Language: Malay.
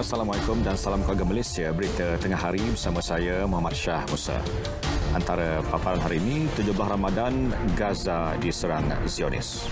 Assalamualaikum dan salam keluarga Malaysia. Berita tengah hari bersama saya Muhammad Shah Musa. Antara paparan hari ini, 17 Ramadan Gaza diserang Zionis.